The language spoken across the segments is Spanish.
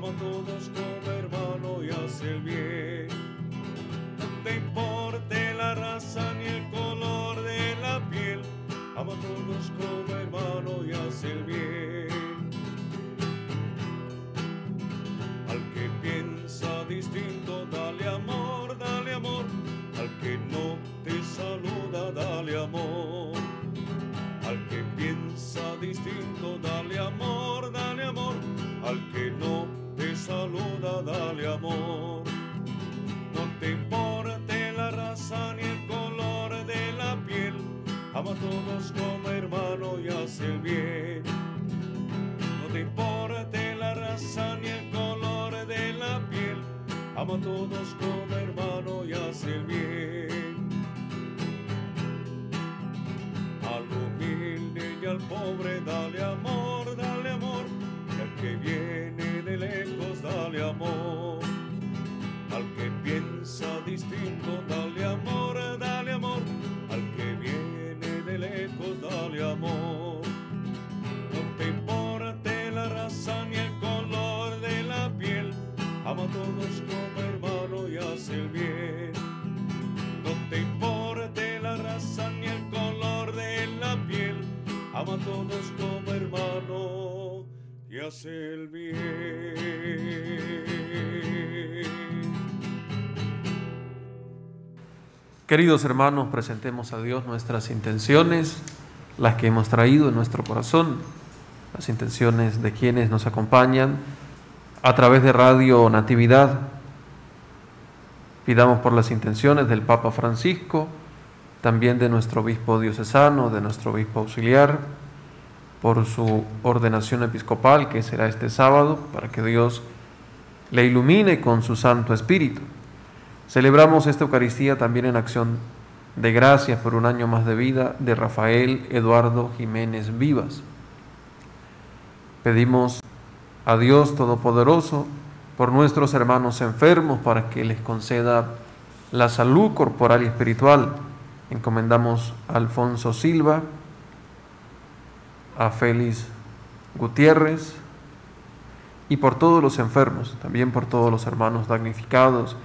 Ama a todos como hermano y hace el bien. A todos como hermano y hace el bien. Al humilde y al pobre dale amor, dale amor. Al que viene de lejos dale amor. Al que piensa distinto, dale amor, dale amor. Al que viene de lejos, dale amor. No te la raza ni el color de la piel. Ama a todos el bien. Queridos hermanos, presentemos a Dios nuestras intenciones, las que hemos traído en nuestro corazón, las intenciones de quienes nos acompañan a través de Radio Natividad. Pidamos por las intenciones del Papa Francisco, también de nuestro obispo diocesano, de nuestro obispo auxiliar, por su ordenación episcopal que será este sábado, para que Dios le ilumine con su Santo Espíritu. Celebramos esta Eucaristía también en acción de gracias por un año más de vida de Rafael Eduardo Jiménez Vivas. Pedimos a Dios Todopoderoso por nuestros hermanos enfermos para que les conceda la salud corporal y espiritual. Encomendamos a Alfonso Silva, a Félix Gutiérrez y por todos los enfermos, también por todos los hermanos damnificados,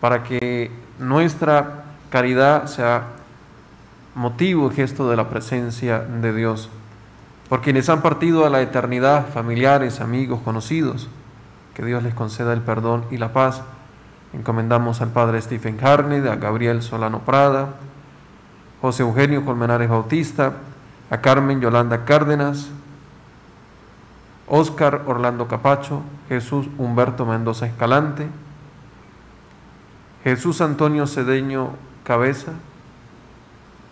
para que nuestra caridad sea motivo y gesto de la presencia de Dios. Por quienes han partido a la eternidad, familiares, amigos, conocidos, que Dios les conceda el perdón y la paz. Encomendamos al Padre Stephen Harned, a Gabriel Solano Prada, José Eugenio Colmenares Bautista, a Carmen Yolanda Cárdenas, Óscar Orlando Capacho, Jesús Humberto Mendoza Escalante, Jesús Antonio Cedeño Cabeza,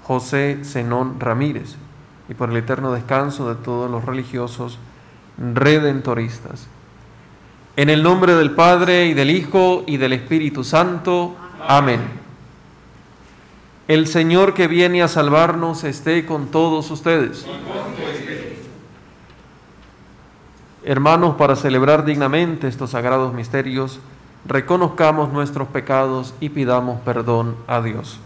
José Zenón Ramírez, y por el eterno descanso de todos los religiosos redentoristas. En el nombre del Padre y del Hijo y del Espíritu Santo. Amén. El Señor que viene a salvarnos esté con todos ustedes. Hermanos, para celebrar dignamente estos sagrados misterios, reconozcamos nuestros pecados y pidamos perdón a Dios.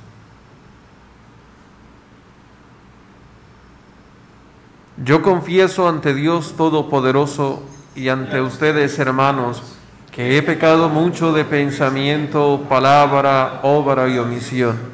Yo confieso ante Dios Todopoderoso y ante ustedes, hermanos, que he pecado mucho de pensamiento, palabra, obra y omisión.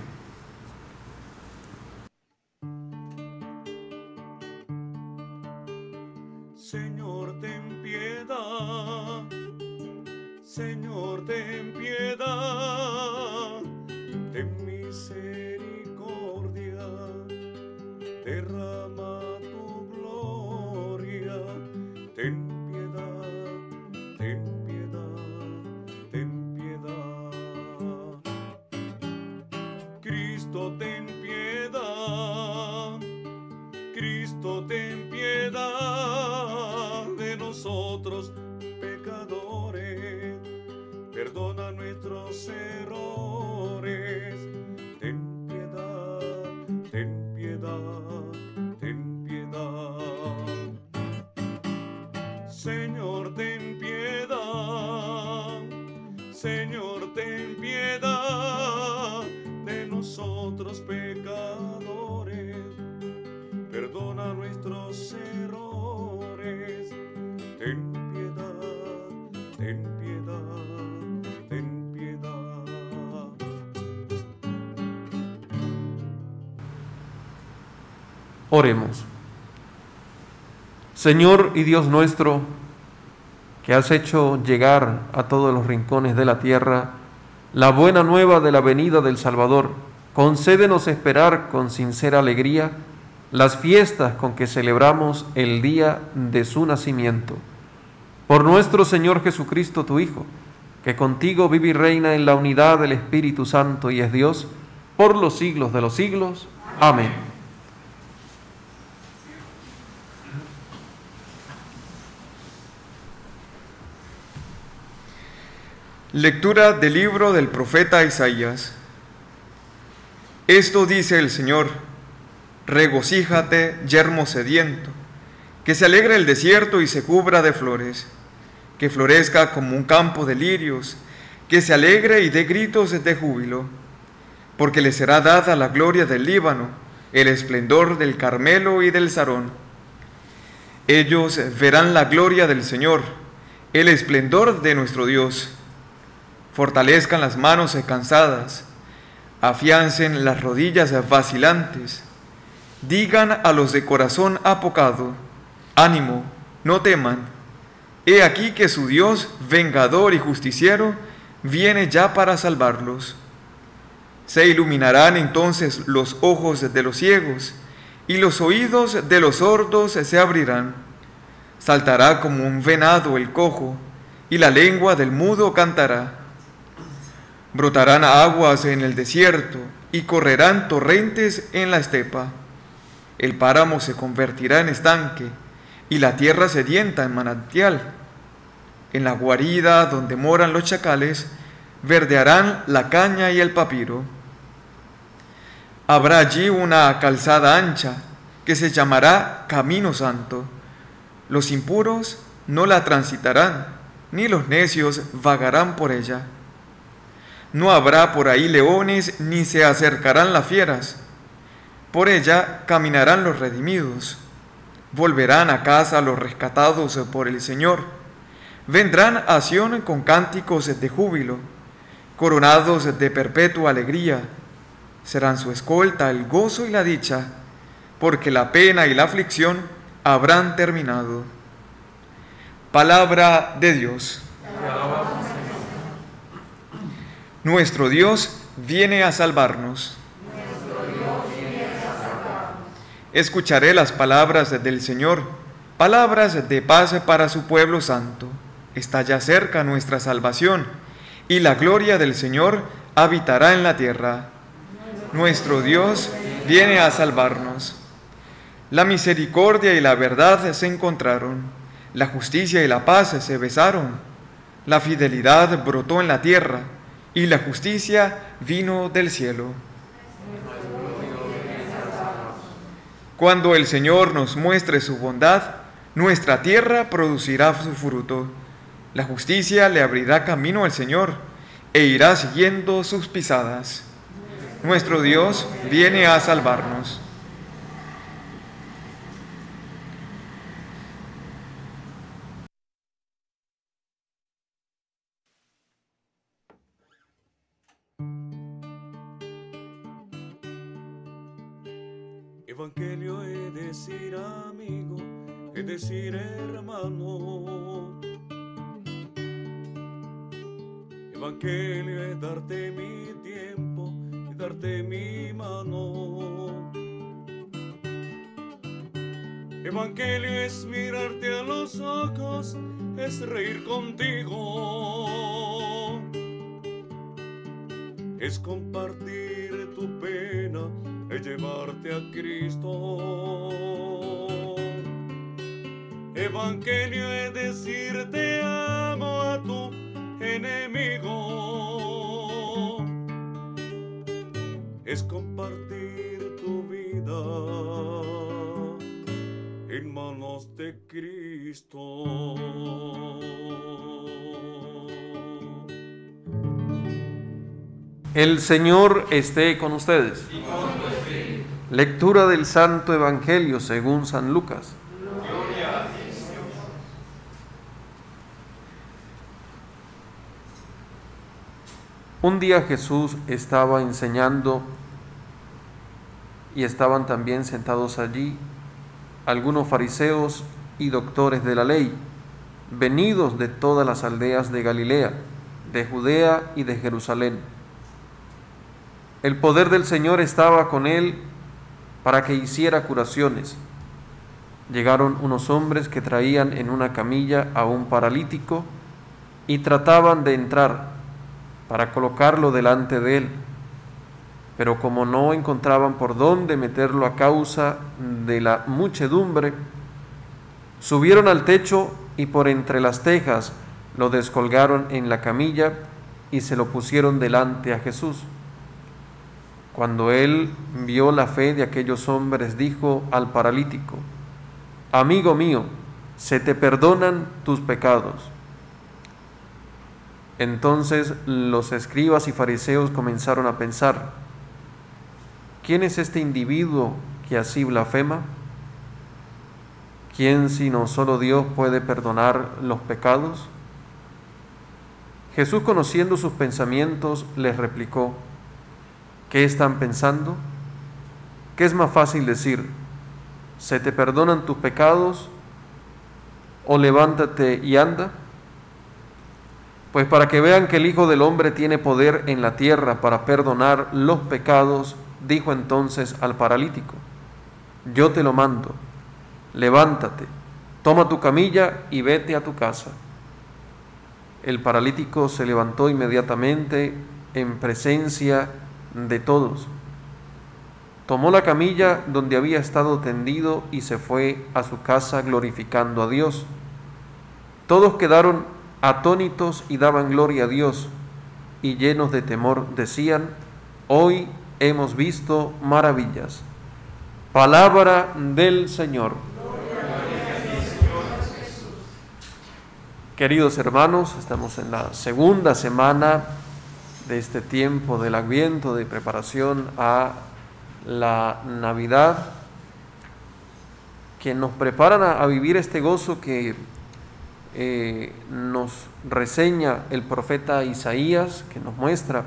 Nosotros pecadores. Perdona nuestros errores. Señor y Dios nuestro, que has hecho llegar a todos los rincones de la tierra la buena nueva de la venida del Salvador, concédenos esperar con sincera alegría las fiestas con que celebramos el día de su nacimiento. Por nuestro Señor Jesucristo, tu Hijo, que contigo vive y reina en la unidad del Espíritu Santo y es Dios, por los siglos de los siglos. Amén. Lectura del libro del profeta Isaías. Esto dice el Señor, regocíjate, yermo sediento, que se alegre el desierto y se cubra de flores, que florezca como un campo de lirios, que se alegre y dé gritos de júbilo, porque le será dada la gloria del Líbano, el esplendor del Carmelo y del Sarón. Ellos verán la gloria del Señor, el esplendor de nuestro Dios fortalezcan las manos cansadas, afiancen las rodillas vacilantes, digan a los de corazón apocado, ánimo, no teman, he aquí que su Dios, vengador y justiciero, viene ya para salvarlos. Se iluminarán entonces los ojos de los ciegos, y los oídos de los sordos se abrirán. Saltará como un venado el cojo, y la lengua del mudo cantará. Brotarán aguas en el desierto y correrán torrentes en la estepa. El páramo se convertirá en estanque y la tierra sedienta en manantial. En la guarida donde moran los chacales, verdearán la caña y el papiro. Habrá allí una calzada ancha que se llamará Camino Santo. Los impuros no la transitarán, ni los necios vagarán por ella. No habrá por ahí leones, ni se acercarán las fieras. Por ella caminarán los redimidos. Volverán a casa los rescatados por el Señor. Vendrán a Sión con cánticos de júbilo, coronados de perpetua alegría. Serán su escolta el gozo y la dicha, porque la pena y la aflicción habrán terminado. Palabra de Dios. Nuestro Dios viene a salvarnos. Escucharé las palabras del Señor, palabras de paz para su pueblo santo. Está ya cerca nuestra salvación, y la gloria del Señor habitará en la tierra. Nuestro Dios viene a salvarnos. La misericordia y la verdad se encontraron, la justicia y la paz se besaron, la fidelidad brotó en la tierra y la justicia vino del cielo. Cuando el Señor nos muestre su bondad, nuestra tierra producirá su fruto. La justicia le abrirá camino al Señor, e irá siguiendo sus pisadas. Nuestro Dios viene a salvarnos. Decir hermano. Evangelio es darte mi tiempo y darte mi mano. Evangelio es mirarte a los ojos, es reír contigo. Es compartir tu pena, es llevarte a Cristo. Evangelio es decirte amo a tu enemigo. Es compartir tu vida en manos de Cristo. El Señor esté con ustedes. Lectura del Santo Evangelio según San Lucas. Un día Jesús estaba enseñando y estaban también sentados allí algunos fariseos y doctores de la ley, venidos de todas las aldeas de Galilea, de Judea y de Jerusalén. El poder del Señor estaba con él para que hiciera curaciones. Llegaron unos hombres que traían en una camilla a un paralítico y trataban de entrar para colocarlo delante de él. Pero como no encontraban por dónde meterlo a causa de la muchedumbre, subieron al techo y por entre las tejas lo descolgaron en la camilla y se lo pusieron delante a Jesús. Cuando él vio la fe de aquellos hombres, dijo al paralítico, Amigo mío, se te perdonan tus pecados. Entonces los escribas y fariseos comenzaron a pensar, ¿quién es este individuo que así blasfema? ¿Quién sino solo Dios puede perdonar los pecados? Jesús conociendo sus pensamientos les replicó, ¿qué están pensando? ¿Qué es más fácil decir? ¿Se te perdonan tus pecados? ¿O levántate y anda? Pues para que vean que el Hijo del Hombre tiene poder en la tierra para perdonar los pecados, dijo entonces al paralítico, yo te lo mando, levántate, toma tu camilla y vete a tu casa. El paralítico se levantó inmediatamente en presencia de todos. Tomó la camilla donde había estado tendido y se fue a su casa glorificando a Dios. Todos quedaron atónitos y daban gloria a Dios, y llenos de temor decían, hoy hemos visto maravillas. Palabra del Señor. Queridos hermanos, estamos en la segunda semana de este tiempo del Adviento, de preparación a la Navidad, que nos preparan a, a vivir este gozo que eh, nos reseña el profeta Isaías, que nos muestra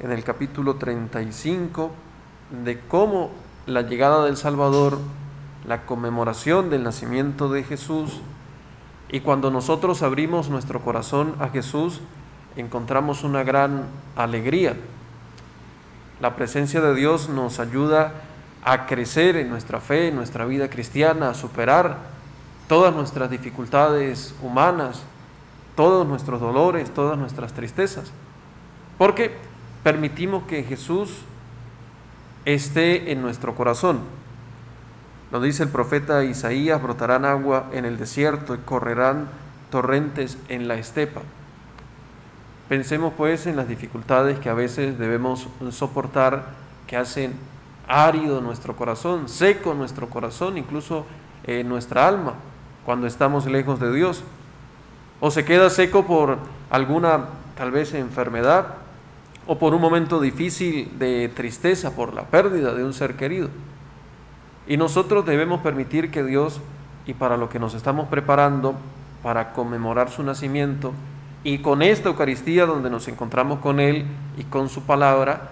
en el capítulo 35 de cómo la llegada del Salvador, la conmemoración del nacimiento de Jesús, y cuando nosotros abrimos nuestro corazón a Jesús, encontramos una gran alegría. La presencia de Dios nos ayuda a crecer en nuestra fe, en nuestra vida cristiana, a superar todas nuestras dificultades humanas, todos nuestros dolores, todas nuestras tristezas. Porque permitimos que Jesús esté en nuestro corazón. Lo dice el profeta Isaías, brotarán agua en el desierto y correrán torrentes en la estepa. Pensemos pues en las dificultades que a veces debemos soportar, que hacen árido nuestro corazón, seco nuestro corazón, incluso en nuestra alma cuando estamos lejos de Dios. O se queda seco por alguna tal vez enfermedad o por un momento difícil de tristeza por la pérdida de un ser querido. Y nosotros debemos permitir que Dios, y para lo que nos estamos preparando para conmemorar su nacimiento, y con esta Eucaristía donde nos encontramos con Él y con su palabra,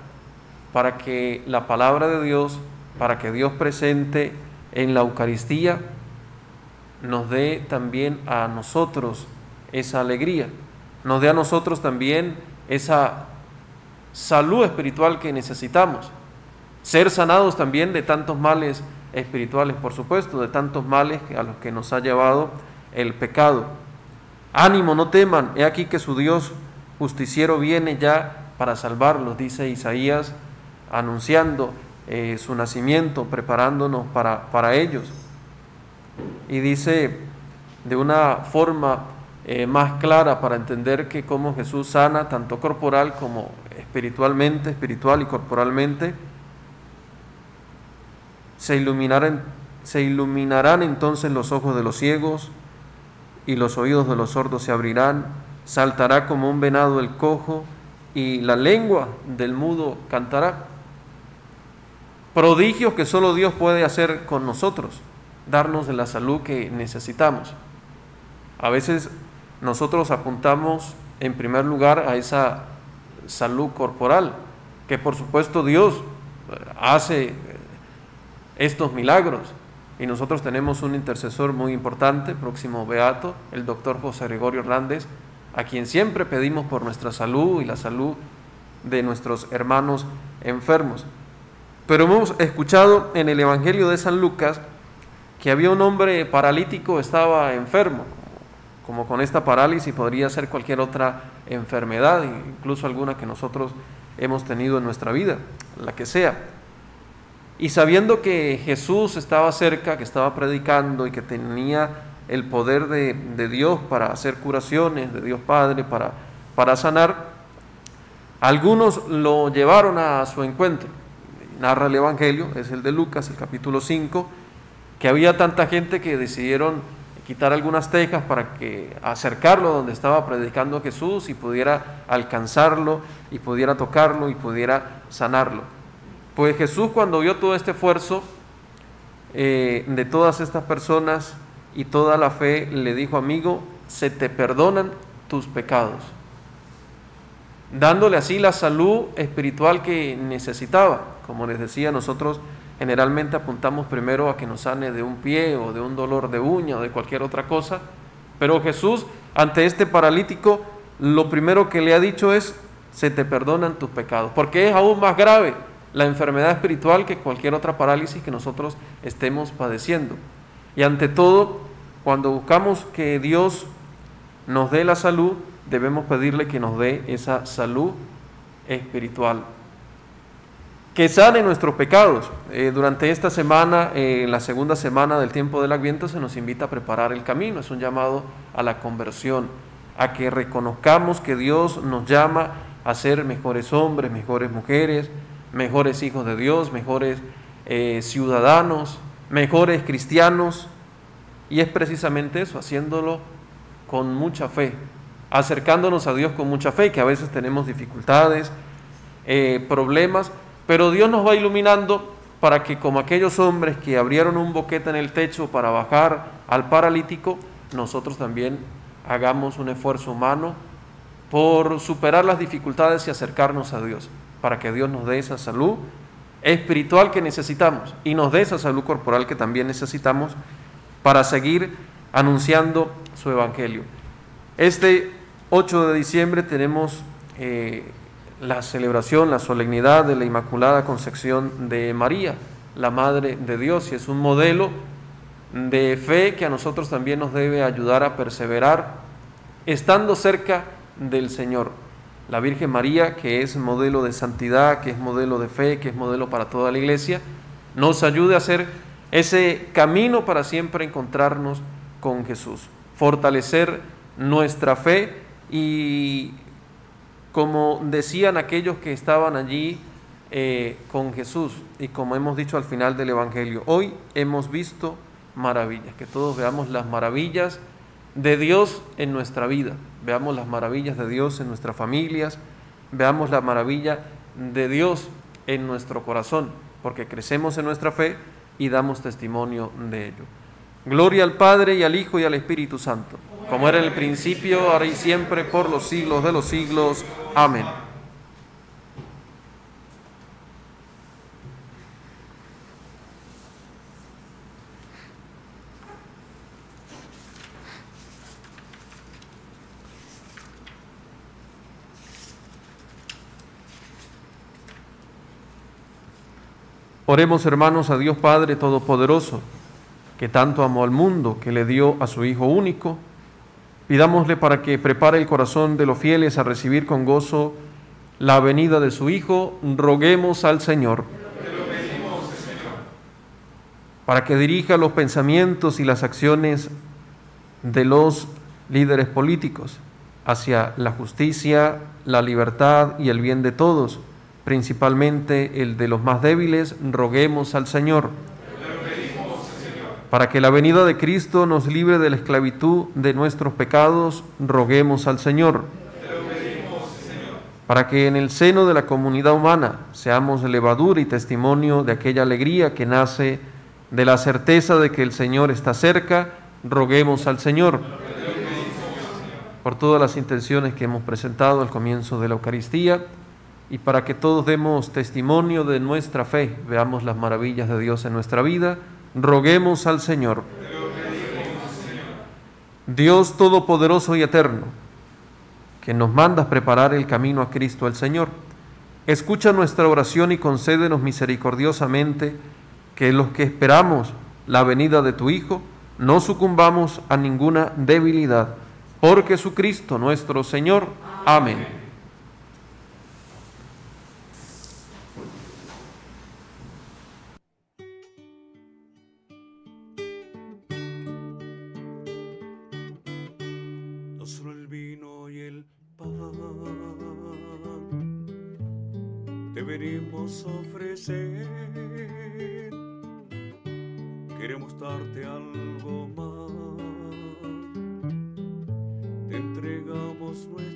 para que la palabra de Dios, para que Dios presente en la Eucaristía, nos dé también a nosotros esa alegría, nos dé a nosotros también esa salud espiritual que necesitamos, ser sanados también de tantos males espirituales, por supuesto, de tantos males a los que nos ha llevado el pecado. Ánimo, no teman, he aquí que su Dios justiciero viene ya para salvarlos, dice Isaías, anunciando eh, su nacimiento, preparándonos para, para ellos. Y dice de una forma eh, más clara para entender que como Jesús sana tanto corporal como espiritualmente, espiritual y corporalmente, se iluminarán, se iluminarán entonces los ojos de los ciegos y los oídos de los sordos se abrirán, saltará como un venado el cojo y la lengua del mudo cantará. Prodigios que solo Dios puede hacer con nosotros, darnos la salud que necesitamos. A veces nosotros apuntamos en primer lugar a esa salud corporal, que por supuesto Dios hace estos milagros. Y nosotros tenemos un intercesor muy importante, próximo beato, el doctor José Gregorio Hernández, a quien siempre pedimos por nuestra salud y la salud de nuestros hermanos enfermos. Pero hemos escuchado en el Evangelio de San Lucas que había un hombre paralítico, estaba enfermo, como con esta parálisis podría ser cualquier otra enfermedad, incluso alguna que nosotros hemos tenido en nuestra vida, la que sea. Y sabiendo que Jesús estaba cerca, que estaba predicando y que tenía el poder de, Dios para hacer curaciones, de Dios Padre para, para sanar, algunos lo llevaron a su encuentro. Narra el Evangelio, es el de Lucas, el capítulo 5, que había tanta gente que decidieron quitar algunas tejas para que acercarlo donde estaba predicando Jesús y pudiera alcanzarlo y pudiera tocarlo y pudiera sanarlo. Pues Jesús cuando vio todo este esfuerzo eh, de todas estas personas y toda la fe, le dijo, amigo, se te perdonan tus pecados, dándole así la salud espiritual que necesitaba. Como les decía, nosotros generalmente apuntamos primero a que nos sane de un pie o de un dolor de uña o de cualquier otra cosa, pero Jesús ante este paralítico lo primero que le ha dicho es, se te perdonan tus pecados, porque es aún más grave la enfermedad espiritual que cualquier otra parálisis que nosotros estemos padeciendo. Y ante todo, cuando buscamos que Dios nos dé la salud, debemos pedirle que nos dé esa salud espiritual. Que sane nuestros pecados. Eh, durante esta semana, en la segunda semana del tiempo del Adviento, se nos invita a preparar el camino. Es un llamado a la conversión, a que reconozcamos que Dios nos llama a ser mejores hombres, mejores mujeres, mejores hijos de Dios, mejores eh, ciudadanos, mejores cristianos. Y es precisamente eso, haciéndolo con mucha fe, acercándonos a Dios con mucha fe, que a veces tenemos dificultades, eh, problemas, pero Dios nos va iluminando para que como aquellos hombres que abrieron un boquete en el techo para bajar al paralítico, nosotros también hagamos un esfuerzo humano por superar las dificultades y acercarnos a Dios para que Dios nos dé esa salud espiritual que necesitamos y nos dé esa salud corporal que también necesitamos para seguir anunciando su evangelio. Este 8 de diciembre tenemos eh, la celebración, la solemnidad de la Inmaculada Concepción de María, la Madre de Dios, y es un modelo de fe que a nosotros también nos debe ayudar a perseverar estando cerca del Señor. La Virgen María, que es modelo de santidad, que es modelo de fe, que es modelo para toda la iglesia, nos ayude a hacer ese camino para siempre encontrarnos con Jesús, fortalecer nuestra fe y como decían aquellos que estaban allí eh, con Jesús y como hemos dicho al final del Evangelio, hoy hemos visto maravillas, que todos veamos las maravillas de Dios en nuestra vida. Veamos las maravillas de Dios en nuestras familias, veamos la maravilla de Dios en nuestro corazón, porque crecemos en nuestra fe y damos testimonio de ello. Gloria al Padre y al Hijo y al Espíritu Santo, como era en el principio, ahora y siempre, por los siglos de los siglos. Amén. Oremos hermanos a Dios Padre Todopoderoso, que tanto amó al mundo, que le dio a su Hijo único. Pidámosle para que prepare el corazón de los fieles a recibir con gozo la venida de su Hijo. Roguemos al Señor. Para que dirija los pensamientos y las acciones de los líderes políticos hacia la justicia, la libertad y el bien de todos principalmente el de los más débiles, roguemos al Señor. Para que la venida de Cristo nos libre de la esclavitud de nuestros pecados, roguemos al Señor. Para que en el seno de la comunidad humana seamos levadura y testimonio de aquella alegría que nace de la certeza de que el Señor está cerca, roguemos al Señor. Por todas las intenciones que hemos presentado al comienzo de la Eucaristía, y para que todos demos testimonio de nuestra fe, veamos las maravillas de Dios en nuestra vida, roguemos al Señor. Dios Todopoderoso y Eterno, que nos mandas preparar el camino a Cristo el Señor, escucha nuestra oración y concédenos misericordiosamente que los que esperamos la venida de tu Hijo, no sucumbamos a ninguna debilidad. Por Jesucristo nuestro Señor. Amén. Venimos a ofrecer. Queremos darte algo más. Te entregamos nuestro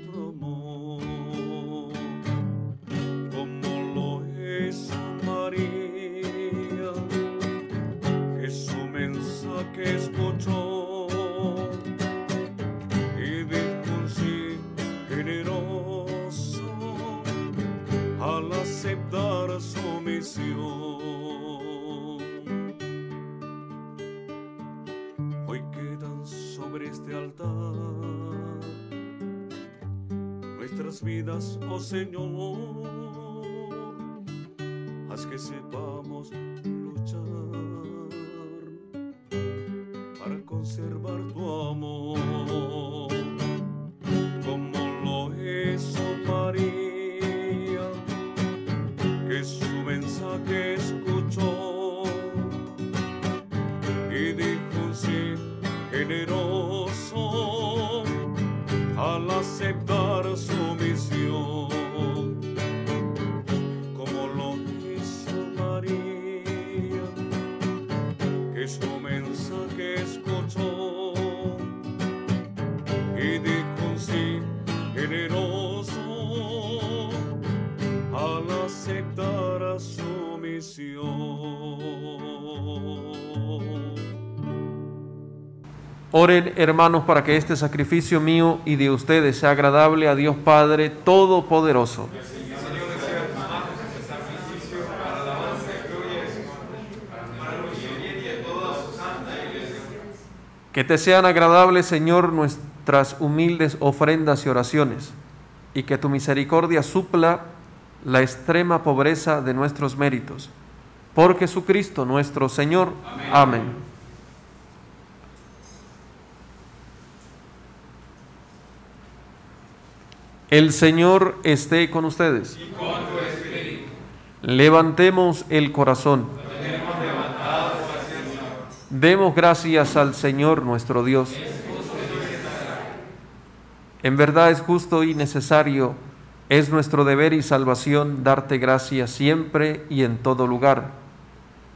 Señor. Que su mensaje escuchó y dijo sí generoso al aceptar a su misión. Oren hermanos para que este sacrificio mío y de ustedes sea agradable a Dios Padre Todopoderoso. Que te sean agradables, Señor, nuestras humildes ofrendas y oraciones, y que tu misericordia supla la extrema pobreza de nuestros méritos. Por Jesucristo nuestro Señor. Amén. El Señor esté con ustedes. Levantemos el corazón. Demos gracias al Señor nuestro Dios. En verdad es justo y necesario, es nuestro deber y salvación darte gracias siempre y en todo lugar.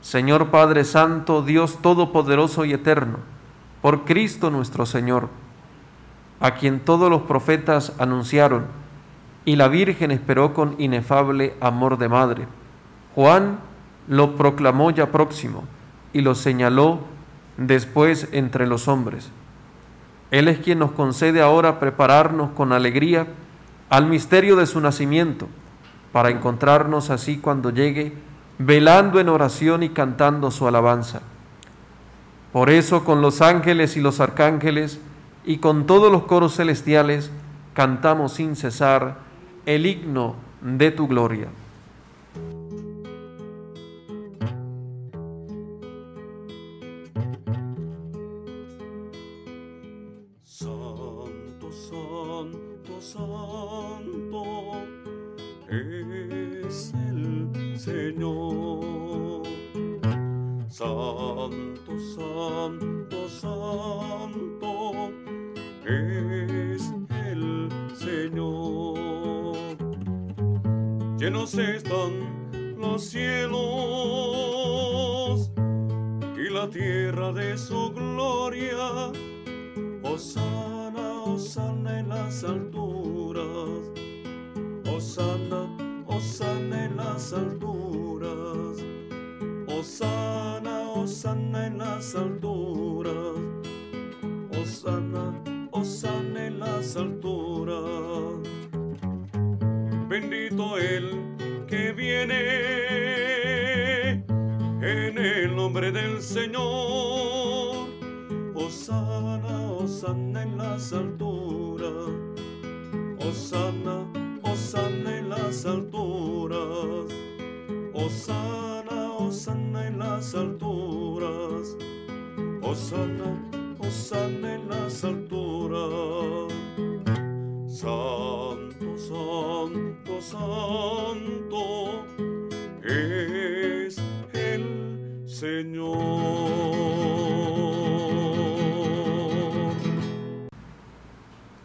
Señor Padre Santo, Dios Todopoderoso y Eterno, por Cristo nuestro Señor a quien todos los profetas anunciaron, y la Virgen esperó con inefable amor de madre. Juan lo proclamó ya próximo y lo señaló después entre los hombres. Él es quien nos concede ahora prepararnos con alegría al misterio de su nacimiento, para encontrarnos así cuando llegue, velando en oración y cantando su alabanza. Por eso con los ángeles y los arcángeles y con todos los coros celestiales cantamos sin cesar el himno de tu gloria. Santo, santo, santo es el Señor. Llenos están los cielos y la tierra de su gloria. Osana, Osana en las alturas. Osana, Osana en las alturas. Osana, Osana en las alturas. Osana, Osana en las alturas. Bendito el que viene en el nombre del Señor. Osana, Osana en las alturas. Osana, Osana en las alturas. Osana, Osana en las alturas. Osana, Osana en las alturas. Santo, santo, santo es el Señor.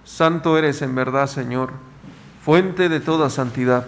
Santo eres en verdad, Señor, fuente de toda santidad.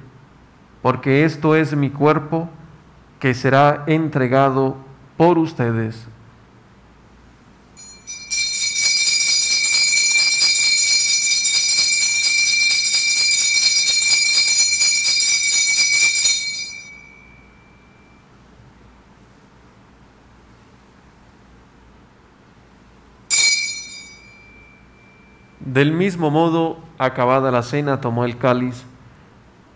porque esto es mi cuerpo que será entregado por ustedes. Del mismo modo, acabada la cena, tomó el cáliz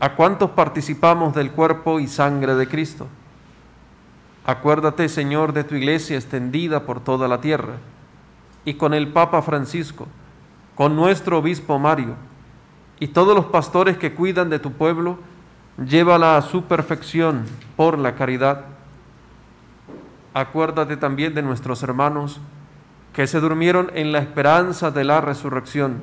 a cuantos participamos del cuerpo y sangre de Cristo. Acuérdate, Señor, de tu iglesia extendida por toda la tierra, y con el Papa Francisco, con nuestro obispo Mario, y todos los pastores que cuidan de tu pueblo, llévala a su perfección por la caridad. Acuérdate también de nuestros hermanos que se durmieron en la esperanza de la resurrección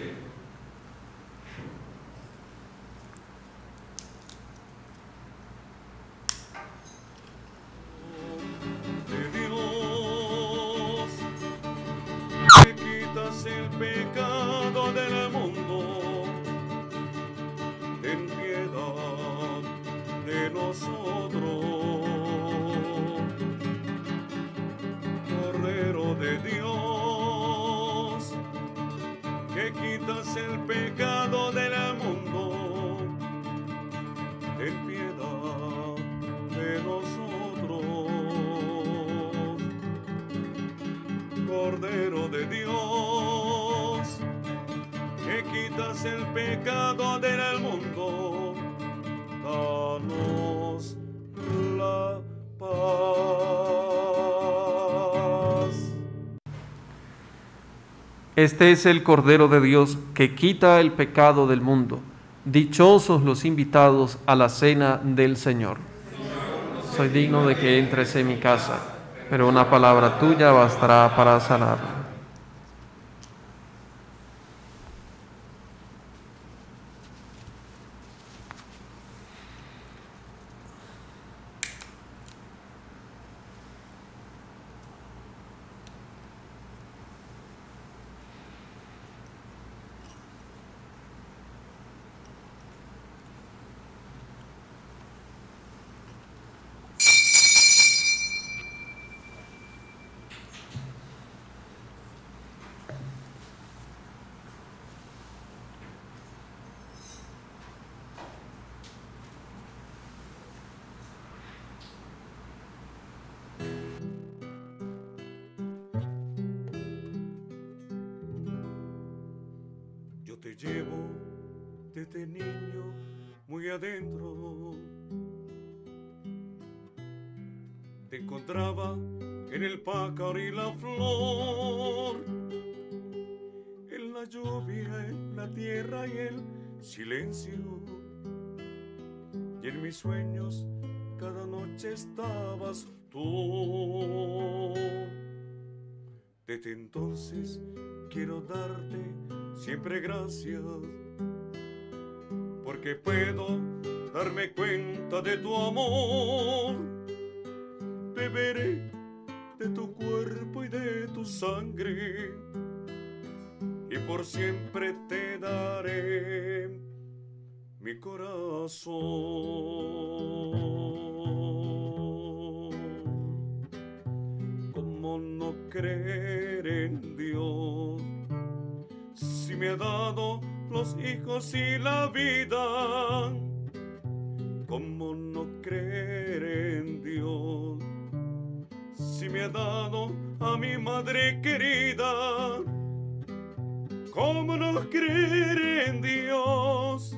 El pecado del mundo. Danos la paz. Este es el Cordero de Dios que quita el pecado del mundo. Dichosos los invitados a la cena del Señor. Soy digno de que entres en mi casa, pero una palabra tuya bastará para sanarlo. Te llevo desde niño muy adentro. Te encontraba en el pájaro y la flor, en la lluvia, en la tierra y el silencio. Y en mis sueños cada noche estabas tú. Desde entonces quiero darte siempre gracias, porque puedo darme cuenta de tu amor. Te veré, de tu cuerpo y de tu sangre, y por siempre te daré mi corazón. ¿Cómo no creer en Dios si me ha dado los hijos y la vida? ¿Cómo no creer en Dios si me ha dado a mi madre querida? ¿Cómo no creer en Dios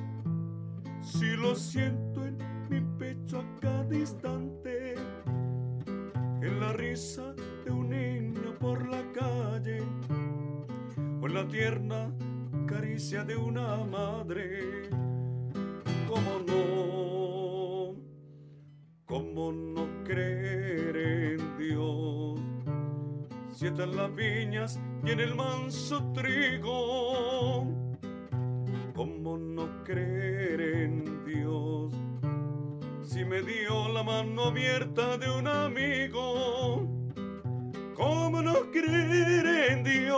si lo siento en mi pecho a cada instante? En la risa de un niño por la calle o en la tierna caricia de una madre. ¿Cómo no? ¿Cómo no creer en Dios? Si están las viñas y en el manso trigo. ¿Cómo no creer en Dios? Si me dio la mano abierta de un amigo. ¿Cómo no creer en Dios?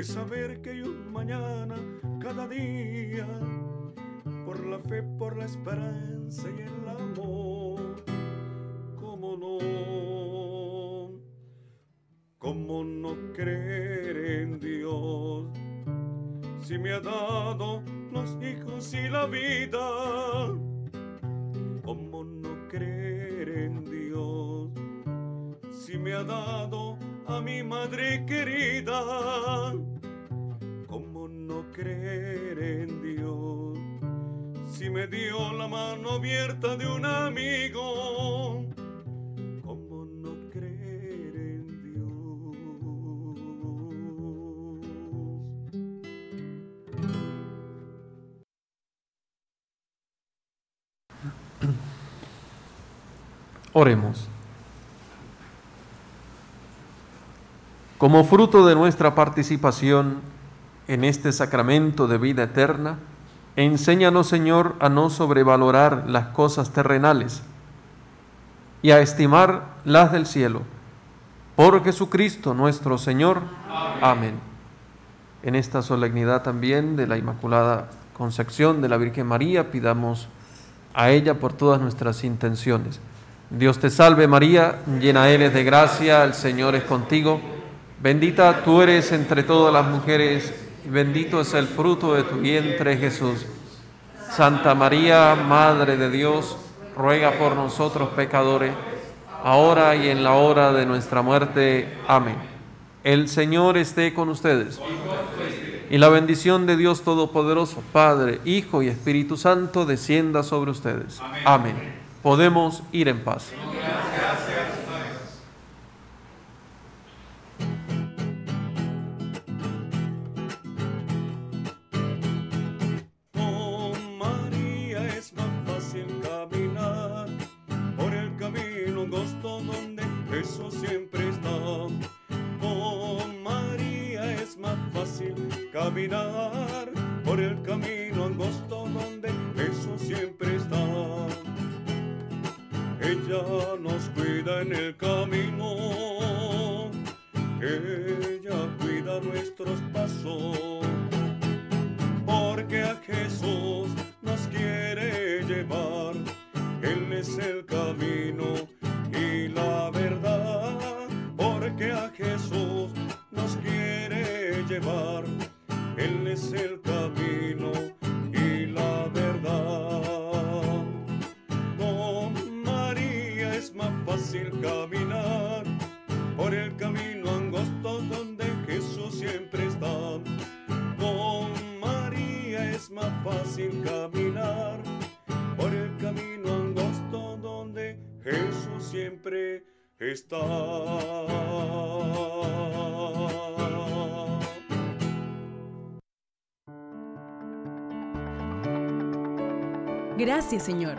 De saber que hay un mañana cada día, por la fe, por la esperanza y el amor. Oremos. Como fruto de nuestra participación en este sacramento de vida eterna, enséñanos, Señor, a no sobrevalorar las cosas terrenales y a estimar las del cielo. Por Jesucristo nuestro Señor. Amén. En esta solemnidad también de la Inmaculada Concepción de la Virgen María, pidamos a ella por todas nuestras intenciones. Dios te salve María, llena eres de gracia, el Señor es contigo. Bendita tú eres entre todas las mujeres, y bendito es el fruto de tu vientre Jesús. Santa María, Madre de Dios, ruega por nosotros pecadores, ahora y en la hora de nuestra muerte. Amén. El Señor esté con ustedes. Y la bendición de Dios Todopoderoso, Padre, Hijo y Espíritu Santo, descienda sobre ustedes. Amén. Podemos ir en paz. Con cuida en el camino, ella cuida nuestros pasos porque a Jesús nos quiere llevar. Él es el camino por el camino angosto donde Jesús siempre está. Con María es más fácil caminar por el camino angosto donde Jesús siempre está. Gracias Señor,